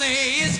say it's